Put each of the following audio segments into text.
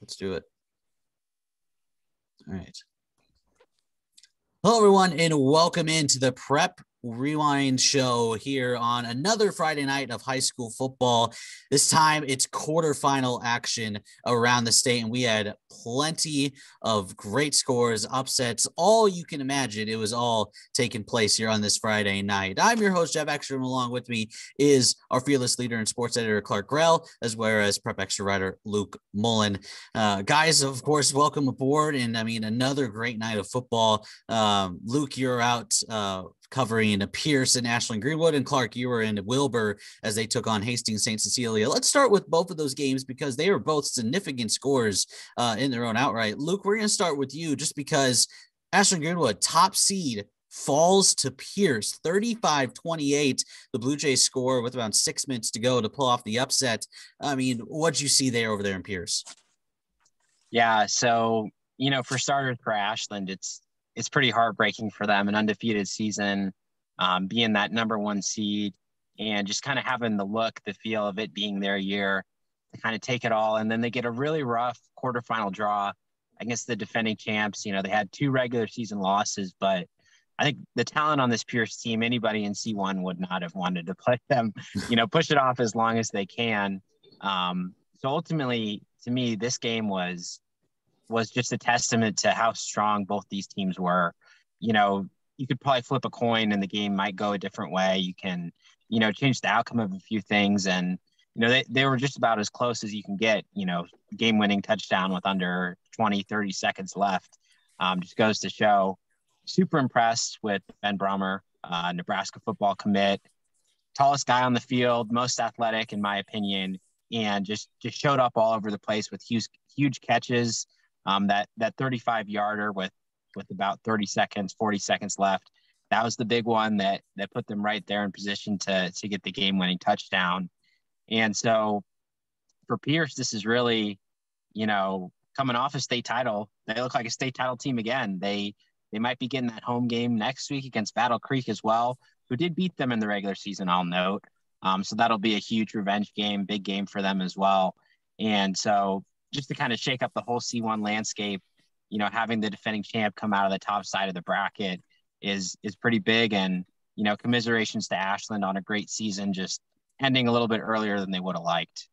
Let's do it. All right. Hello, everyone, and welcome into the Prep Rewind show here on another Friday night of high school football. This time it's quarterfinal action around the state, and we had plenty of great scores, upsets, all you can imagine. It was all taking place here on this Friday night. I'm your host, Jeff Ekstrom. Along with me is our fearless leader and sports editor, Clark Grell, as well as Prep Extra writer, Luke Mullen. Uh, guys, of course, welcome aboard. And I mean, another great night of football. Um, Luke, you're out uh, covering a Pierce and Ashland Greenwood, and Clark, you were in Wilber as they took on Hastings St. Cecilia. Let's start with both of those games because they were both significant scores uh, in their own outright. Luke, we're going to start with you just because Ashland Greenwood, top seed, falls to Pierce 35 28. The Blue Jays score with around six minutes to go to pull off the upset. I mean, what'd you see there over there in Pierce? Yeah. So, you know, for starters, for Ashland, it's it's pretty heartbreaking for them an undefeated season, um, being that number one seed, and just kind of having the look, the feel of it being their year to kind of take it all. And then they get a really rough quarterfinal draw against the defending champs. You know, they had two regular season losses, but I think the talent on this Pierce team, anybody in C1 would not have wanted to play them, you know, push it off as long as they can. Um, so ultimately, to me, this game was was just a testament to how strong both these teams were. You know, you could probably flip a coin and the game might go a different way. You can, you know, change the outcome of a few things. And, you know, they, they were just about as close as you can get, you know, game winning touchdown with under 20, 30 seconds left. Um, just goes to show super impressed with Ben Brahmer, uh, Nebraska football commit, tallest guy on the field, most athletic, in my opinion, and just, just showed up all over the place with huge, huge catches um, that that 35 yarder with with about 30 seconds, 40 seconds left. That was the big one that that put them right there in position to to get the game winning touchdown. And so for Pierce, this is really, you know, coming off a state title. They look like a state title team again. They they might be getting that home game next week against Battle Creek as well, who did beat them in the regular season. I'll note. Um, so that'll be a huge revenge game, big game for them as well. And so just to kind of shake up the whole C1 landscape, you know, having the defending champ come out of the top side of the bracket is is pretty big. And you know, commiserations to Ashland on a great season, just ending a little bit earlier than they would have liked.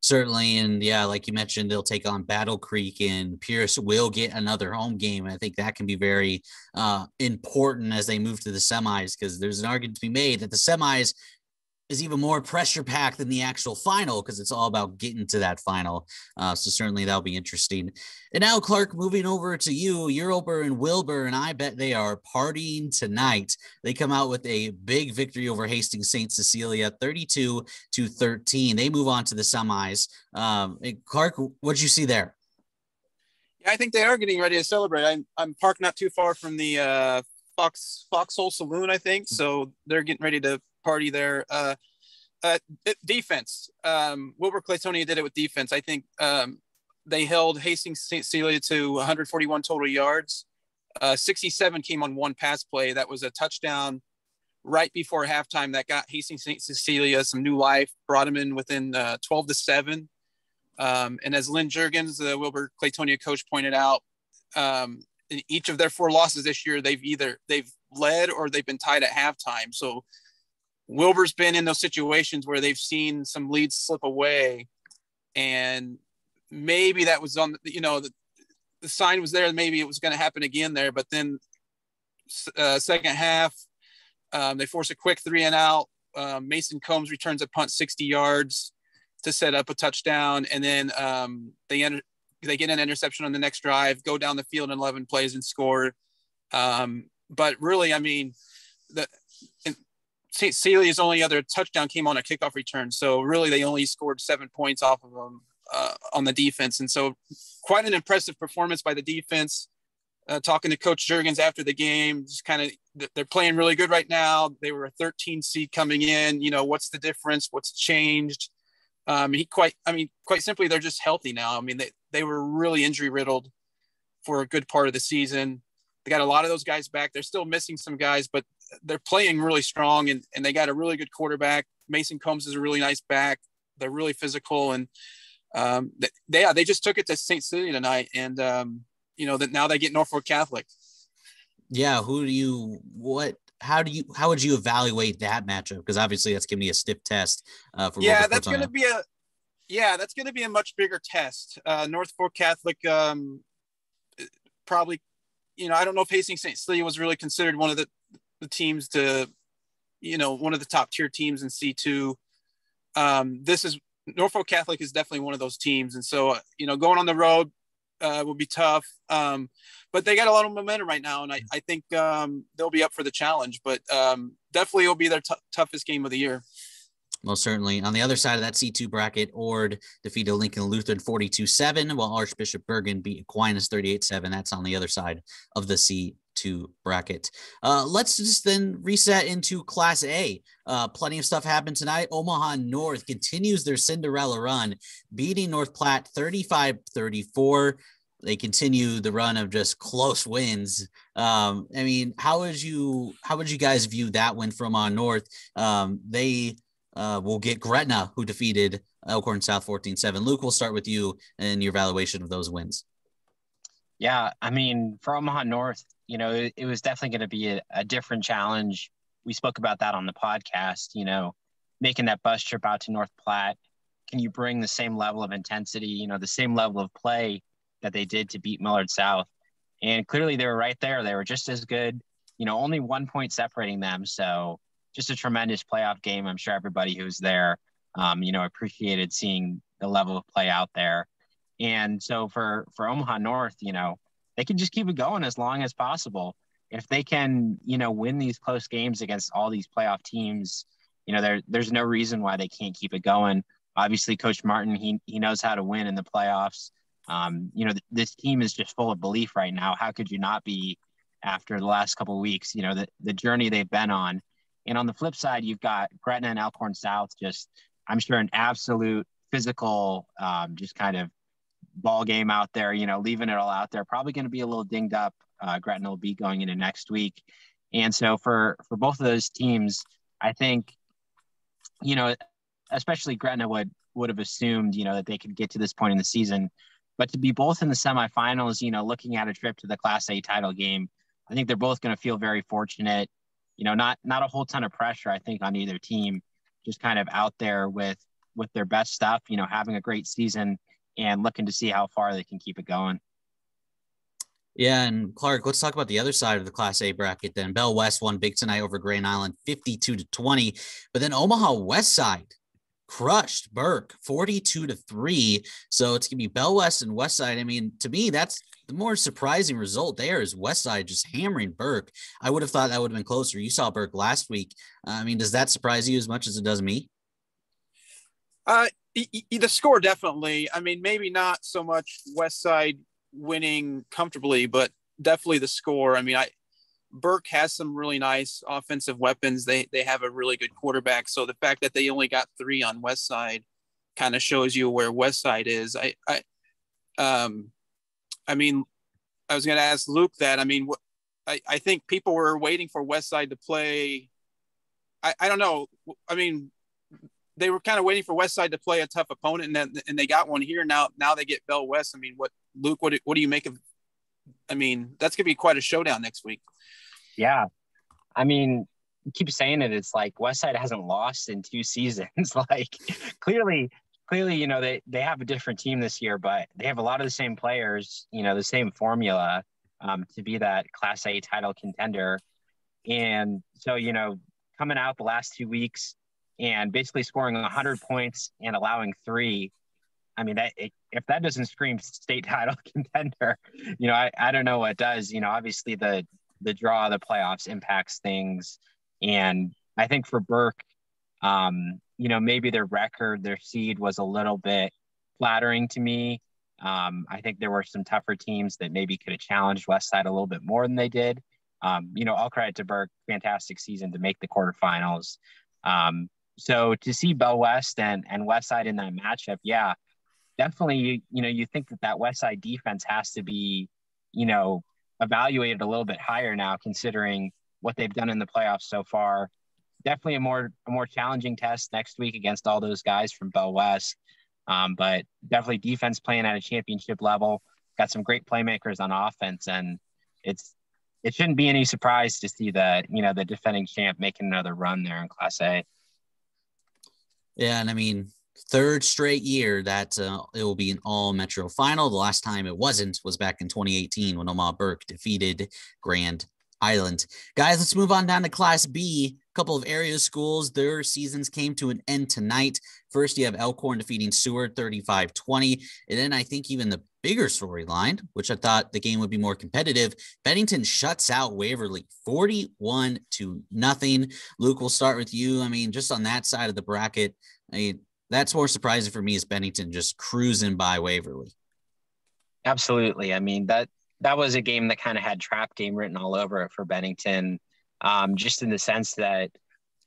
Certainly, and yeah, like you mentioned, they'll take on Battle Creek, and Pierce will get another home game. And I think that can be very uh, important as they move to the semis because there's an argument to be made that the semis is even more pressure packed than the actual final because it's all about getting to that final. Uh, so certainly that'll be interesting. And now, Clark, moving over to you, Europa and Wilber, and I bet they are partying tonight. They come out with a big victory over Hastings St. Cecilia, 32 to 13. They move on to the semis. Um, Clark, what'd you see there? Yeah, I think they are getting ready to celebrate. I'm, I'm parked not too far from the uh, Fox Foxhole Saloon, I think. So they're getting ready to party there. Uh, uh, defense. Um, Wilber Clatonia did it with defense. I think um, they held Hastings St. Cecilia to 141 total yards. Uh, 67 came on one pass play. That was a touchdown right before halftime that got Hastings St. Cecilia some new life, brought them in within uh, 12 to 7. Um, and as Lynn Jurgens, the Wilber Clatonia coach, pointed out, um, in each of their four losses this year, they've either they've led or they've been tied at halftime. So Wilber's been in those situations where they've seen some leads slip away, and maybe that was on you know the, the sign was there. Maybe it was going to happen again there, but then uh, second half um, they force a quick three and out. Um, Mason Combs returns a punt 60 yards to set up a touchdown, and then um, they enter, they get an interception on the next drive, go down the field in 11 plays and score. Um, but really, I mean, the St. Cecilia's only other touchdown came on a kickoff return. So really, they only scored seven points off of them uh, on the defense. And so, quite an impressive performance by the defense. Uh, talking to Coach Jurgens after the game, just kind of they're playing really good right now. They were a 13 seed coming in. You know, what's the difference? What's changed? Um, he quite, I mean, quite simply, they're just healthy now. I mean, they they were really injury riddled for a good part of the season. They got a lot of those guys back. They're still missing some guys, but they're playing really strong and, and they got a really good quarterback. Mason Combs is a really nice back. They're really physical. And um, they, yeah, they just took it to St. Cecilia tonight, and um, you know that now they get Norfolk Catholic. Yeah, who do you what? How do you how would you evaluate that matchup? Because obviously that's gonna be a stiff test uh, for yeah, that's gonna be a yeah, that's gonna be a much bigger test. Uh, Norfolk Catholic um, probably, you know, I don't know if Hastings St. Cecilia was really considered one of the the teams to, you know, one of the top tier teams in C2. Um, this is Norfolk Catholic is definitely one of those teams. And so, uh, you know, going on the road uh, will be tough. Um, but they got a lot of momentum right now. And I, I think um, they'll be up for the challenge, but um, definitely will be their t- toughest game of the year. Most certainly. On the other side of that C2 bracket, Ord defeated Lincoln Lutheran 42 7, while Archbishop Bergan beat Aquinas 38 7. That's on the other side of the C2 to bracket. Uh, let's just then reset into Class A. Uh, plenty of stuff happened tonight. Omaha North continues their Cinderella run, beating North Platte 35 34. They continue the run of just close wins. Um, I mean, how would you how would you guys view that win from on North? Um, they uh, will get Gretna, who defeated Elkhorn South 14-7. Luke, we'll start with you and your evaluation of those wins. Yeah, I mean, for Omaha North, you know, it, it was definitely going to be a, a, different challenge. We spoke about that on the podcast, you know, making that bus trip out to North Platte. Can you bring the same level of intensity, you know, the same level of play that they did to beat Millard South? And clearly they were right there. They were just as good, you know, only one point separating them. So just a tremendous playoff game. I'm sure everybody who's there, um, you know, appreciated seeing the level of play out there. And so for for Omaha North, you know, they can just keep it going as long as possible. If they can, you know, win these close games against all these playoff teams, you know, there there's no reason why they can't keep it going. Obviously, Coach Martin, he he knows how to win in the playoffs. Um, you know, th- this team is just full of belief right now. How could you not be after the last couple weeks? You know, the the journey they've been on. And on the flip side, you've got Gretna and Elkhorn South. Just, I'm sure, an absolute physical, um, just kind of ball game out there, you know, leaving it all out there. Probably going to be a little dinged up. Uh, Gretna will be going into next week, and so for for both of those teams, I think, you know, especially Gretna would would have assumed, you know, that they could get to this point in the season, but to be both in the semifinals, you know, looking at a trip to the Class A title game, I think they're both going to feel very fortunate. You know, not not a whole ton of pressure, I think, on either team, just kind of out there with with their best stuff. You know, having a great season and looking to see how far they can keep it going. Yeah, and Clark, let's talk about the other side of the Class A bracket. Then Bellevue West won big tonight over Grand Island, fifty-two to twenty. But then Omaha West Side crushed Burke, forty-two to three. So it's gonna be Bellevue West and West Side. I mean, to me, that's the more surprising result there is West Side just hammering Burke. I would have thought that would have been closer. You saw Burke last week. I mean, does that surprise you as much as it does me? Uh, the score definitely. I mean, maybe not so much West Side winning comfortably, but definitely the score. I mean, I Burke has some really nice offensive weapons. They they have a really good quarterback. So the fact that they only got three on West Side kind of shows you where West Side is. I I um I mean, I was going to ask Luke that. I mean, I, I think people were waiting for West Side to play. I, I don't know. I mean, they were kind of waiting for West Side to play a tough opponent, and then, and they got one here. Now now they get Bellevue West. I mean, what Luke? What what do you make of? I mean, that's gonna be quite a showdown next week. Yeah, I mean, keep saying it. It's like West Side hasn't lost in two seasons. like clearly, clearly, you know they they have a different team this year, but they have a lot of the same players. You know, the same formula um, to be that Class A title contender. And so, you know, coming out the last two weeks, and basically scoring 100 points and allowing three. I mean, that if that doesn't scream state title contender, you know, I, I don't know what does. You know, obviously the the draw of the playoffs impacts things, and I think for Burke, um, you know, maybe their record, their seed was a little bit flattering to me. Um, I think there were some tougher teams that maybe could have challenged Westside a little bit more than they did. Um, you know, all credit to Burke, fantastic season to make the quarterfinals. Um, so to see Bellevue West and and West Side in that matchup, yeah, definitely. You, you know, you think that that West Side defense has to be, you know, evaluated a little bit higher now, considering what they've done in the playoffs so far. Definitely a more a more challenging test next week against all those guys from Bellevue West. Um, but definitely defense playing at a championship level. Got some great playmakers on offense, and it's it shouldn't be any surprise to see that you know the defending champ making another run there in Class A. Yeah, and I mean third straight year that uh, it will be an all metro final. The last time it wasn't was back in 2018 when Omaha Burke defeated Grand Island. Guys, let's move on down to Class B. A couple of area schools, their seasons came to an end tonight. First, you have Elkhorn defeating Seward 35 20. And then I think even the bigger storyline, which I thought the game would be more competitive, Bennington shuts out Waverly 41 to nothing. Luke, we'll start with you. I mean, just on that side of the bracket, I mean, that's more surprising for me is Bennington just cruising by Waverly. Absolutely. I mean, that that was a game that kind of had trap game written all over it for Bennington, um, just in the sense that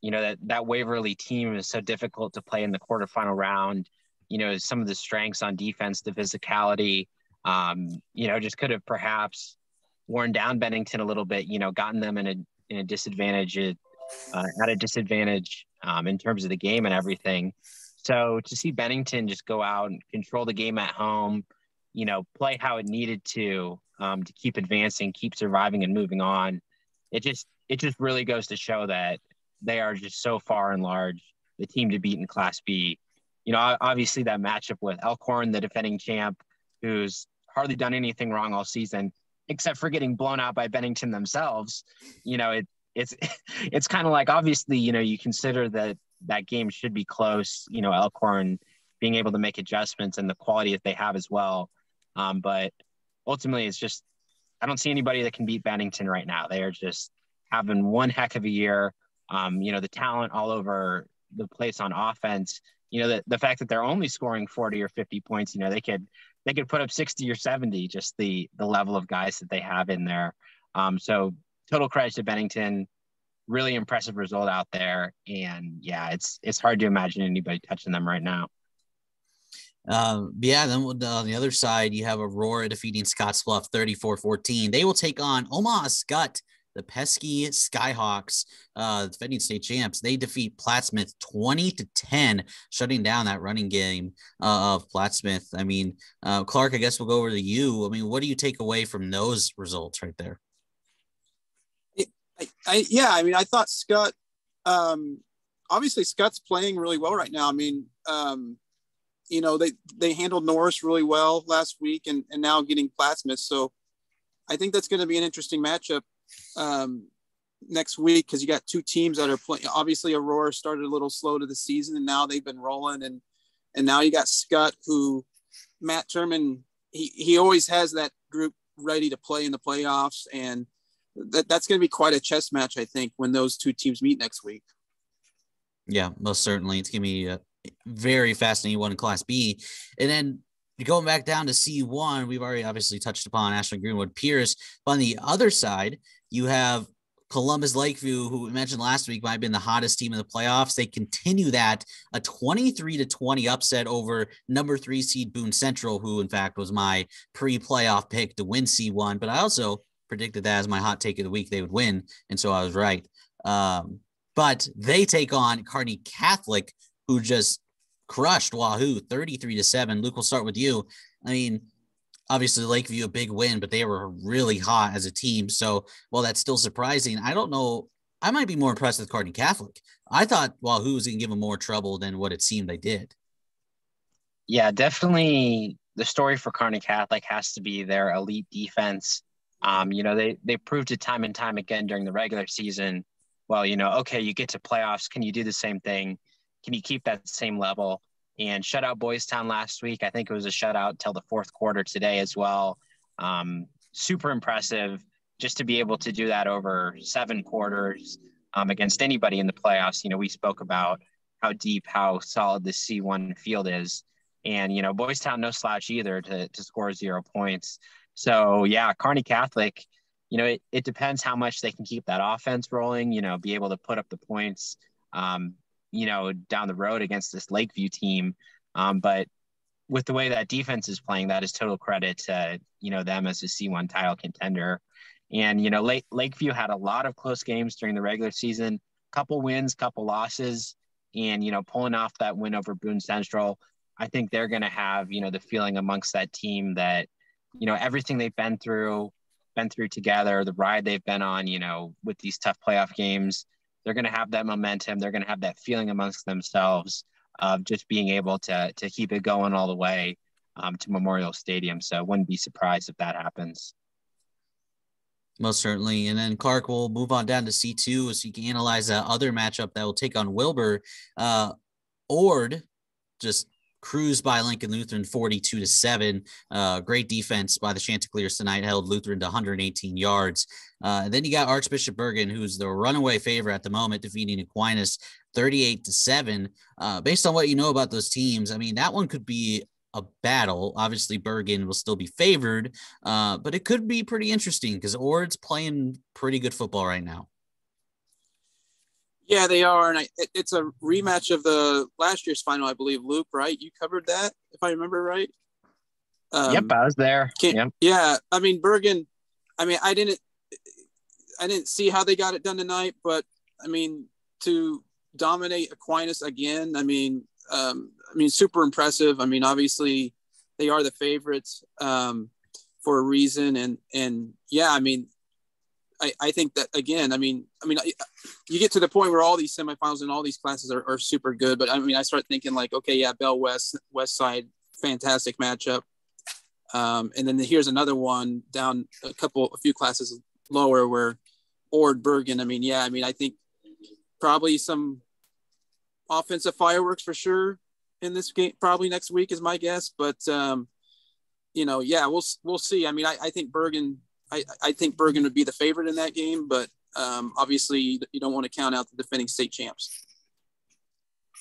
you know that that Waverly team is so difficult to play in the quarterfinal round. You know, some of the strengths on defense, the physicality, um, you know, just could have perhaps worn down Bennington a little bit. You know, gotten them in a in a disadvantage, uh, at a disadvantage um, in terms of the game and everything. So to see Bennington just go out and control the game at home, you know, play how it needed to, um, to keep advancing, keep surviving, and moving on. It just it just really goes to show that they are just so far and large the team to beat in Class B. You know, obviously that matchup with Elkhorn, the defending champ, who's hardly done anything wrong all season, except for getting blown out by Bennington themselves. You know, it it's it's kind of like obviously you know you consider that that game should be close. You know, Elkhorn being able to make adjustments and the quality that they have as well. Um, but ultimately, it's just I don't see anybody that can beat Bennington right now. They are just having one heck of a year. Um, you know, the talent all over the place on offense. You know, the, the fact that they're only scoring 40 or 50 points, you know, they could they could put up 60 or 70, just the the level of guys that they have in there. Um, so total credit to Bennington. Really impressive result out there. And yeah, it's it's hard to imagine anybody touching them right now. Um, yeah, then on the other side, you have Aurora defeating Scottsbluff 34 14. They will take on Omaha Skutt, the pesky Skyhawks, uh, defending state champs. They defeat Plattsmouth 20 to 10, shutting down that running game uh, of Plattsmouth. I mean, uh, Clark, I guess we'll go over to you. I mean, what do you take away from those results right there? I, I, yeah, I mean, I thought Skutt, um, obviously Skutt's playing really well right now. I mean, um, you know, they they handled Norris really well last week, and and now getting Plattsmouth. So I think that's going to be an interesting matchup um, next week because you got two teams that are playing. Obviously, Aurora started a little slow to the season, and now they've been rolling, and and now you got Skutt, who Matt Turman he he always has that group ready to play in the playoffs, and that that's going to be quite a chess match, I think, when those two teams meet next week. Yeah, most certainly. It's going to be a very fascinating one in Class B. And then going back down to C1, we've already obviously touched upon Ashland Greenwood Pierce. But on the other side, you have Columbus Lakeview, who we mentioned last week might have been the hottest team in the playoffs. They continue that a 23 to 20 upset over number three seed Boone Central, who in fact was my pre-playoff pick to win C1. But I also predicted that as my hot take of the week they would win, and so I was right. Um, but they take on Kearney Catholic, who just crushed Wahoo 33 to 7. Luke, we'll start with you. I mean, obviously Lakeview a big win, but they were really hot as a team. So while that's still surprising, I don't know. I might be more impressed with Kearney Catholic. I thought Wahoo was going to give them more trouble than what it seemed they did. Yeah, definitely. The story for Kearney Catholic has to be their elite defense. Um, you know, they they proved it time and time again during the regular season. Well, you know, okay, you get to playoffs. Can you do the same thing? Can you keep that same level? And shut out Boys Town last week. I think it was a shutout till the fourth quarter today as well. Um, super impressive just to be able to do that over seven quarters um, against anybody in the playoffs. You know, we spoke about how deep, how solid the C1 field is. And, you know, Boys Town, no slouch either to, to score zero points. So, yeah, Kearney Catholic, you know, it, it depends how much they can keep that offense rolling, you know, be able to put up the points, um, you know, down the road against this Lakeview team. Um, but with the way that defense is playing, that is total credit to, you know, them as a C1 title contender. And, you know, Lake, Lakeview had a lot of close games during the regular season, couple wins, couple losses, and, you know, pulling off that win over Boone Central. I think they're going to have, you know, the feeling amongst that team that, you know, everything they've been through, been through together, the ride they've been on, you know, with these tough playoff games, they're going to have that momentum. They're going to have that feeling amongst themselves of just being able to to keep it going all the way um, to Memorial Stadium. So wouldn't be surprised if that happens. Most certainly. And then Clark will move on down to C2 so you can analyze that other matchup that will take on Wilber. Uh, Ord just cruised by Lincoln Lutheran 42 to 7. Uh, great defense by the Chanticleers tonight, held Lutheran to 118 yards. Uh, then you got Archbishop Bergan, who's the runaway favorite at the moment, defeating Aquinas 38 to 7. Uh, based on what you know about those teams, I mean, that one could be a battle. Obviously, Bergan will still be favored, uh, but it could be pretty interesting because Ord's playing pretty good football right now. Yeah, they are, and I, it, it's a rematch of the last year's final, I believe. Luke, right? You covered that, if I remember right. Um, yep, I was there. Yep. Yeah, I mean Bergan. I mean, I didn't, I didn't see how they got it done tonight, but I mean to dominate Aquinas again. I mean, um, I mean, super impressive. I mean, obviously, they are the favorites um, for a reason, and and yeah, I mean, I, I think that again, I mean, I mean, you get to the point where all these semifinals and all these classes are, are super good, but I mean, I start thinking like, okay, yeah, Bellevue West West Side, fantastic matchup, um, and then here's another one down a couple, a few classes lower where Ord Bergan. I mean, yeah, I mean, I think probably some offensive fireworks for sure in this game probably next week is my guess but um you know yeah we'll we'll see i mean i, I think bergan I, I think Bergan would be the favorite in that game but um obviously you don't want to count out the defending state champs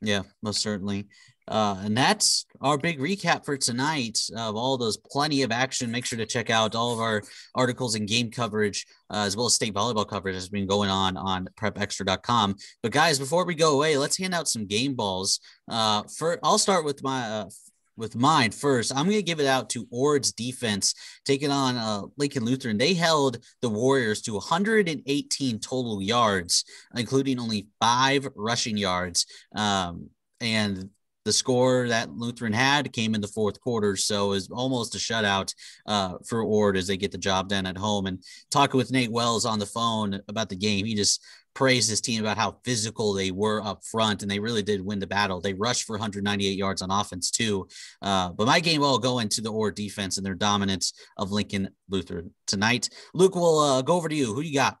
yeah most certainly uh, and that's our big recap for tonight of all those plenty of action. Make sure to check out all of our articles and game coverage, uh, as well as state volleyball coverage has been going on on prepextra.com. But guys, before we go away, let's hand out some game balls. Uh, for I'll start with my uh, with mine first. I'm going to give it out to Ord's defense taking on uh, Lincoln Lutheran. They held the Warriors to 118 total yards, including only five rushing yards. Um, and the score that Lutheran had came in the fourth quarter, so is almost a shutout uh, for Ord as they get the job done at home. And talking with Nate Wells on the phone about the game, he just praised his team about how physical they were up front, and they really did win the battle. They rushed for 198 yards on offense too. Uh, but my game will go into the Ord defense and their dominance of Lincoln Lutheran tonight. Luke, we'll uh, go over to you. Who you got?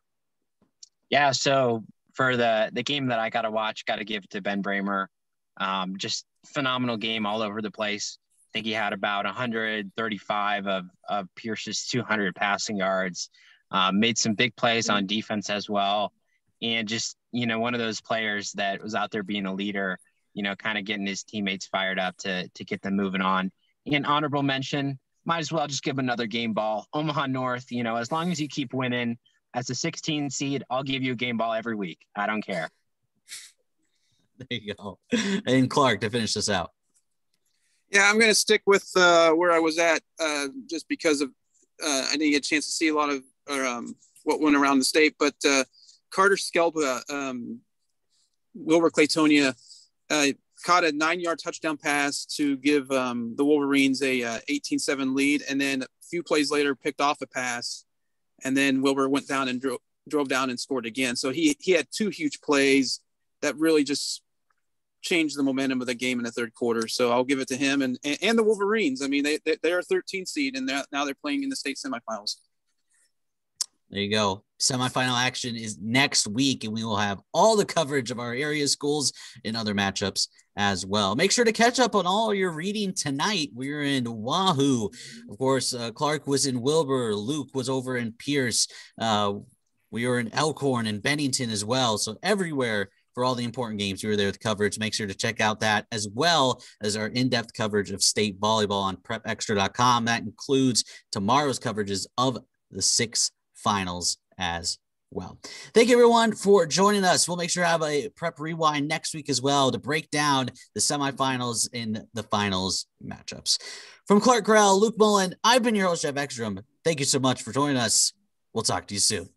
Yeah, so for the the game that I got to watch, got to give to Ben Brahmer. Um, just phenomenal game all over the place. I think he had about 135 of, of Pierce's 200 passing yards. Um, made some big plays on defense as well, and just you know one of those players that was out there being a leader. You know, kind of getting his teammates fired up to to get them moving on. And honorable mention, might as well just give another game ball. Omaha North, you know, as long as you keep winning as a 16 seed, I'll give you a game ball every week. I don't care. there you go. And Clark to finish this out. Yeah, I'm going to stick with uh, where I was at uh, just because of uh, I didn't get a chance to see a lot of um, what went around the state, but uh, Carter Skelba, um, Wilber Clatonia, uh, caught a nine-yard touchdown pass to give um, the Wolverines a 18-7 uh, lead, and then a few plays later picked off a pass, and then Wilber went down and drove drove down and scored again. So he he had two huge plays that really just changed the momentum of the game in the third quarter. So I'll give it to him and and the Wolverines. I mean, they they, are a 13 seed and now they're playing in the state semifinals. There you go. Semifinal action is next week, and we will have all the coverage of our area schools and other matchups as well. Make sure to catch up on all your reading tonight. We're in Wahoo. Of course, uh, Clark was in Wilber. Luke was over in Pierce. Uh, we were in Elkhorn and Bennington as well. So everywhere for all the important games. You were there with coverage. Make sure to check out that as well as our in depth coverage of state volleyball on prepextra.com. That includes tomorrow's coverages of the six finals as well. Thank you everyone for joining us. We'll make sure to have a prep rewind next week as well to break down the semifinals and the finals matchups. From Clark Grell, Luke Mullen, I've been your host, Jeff Ekstrom. Thank you so much for joining us. We'll talk to you soon.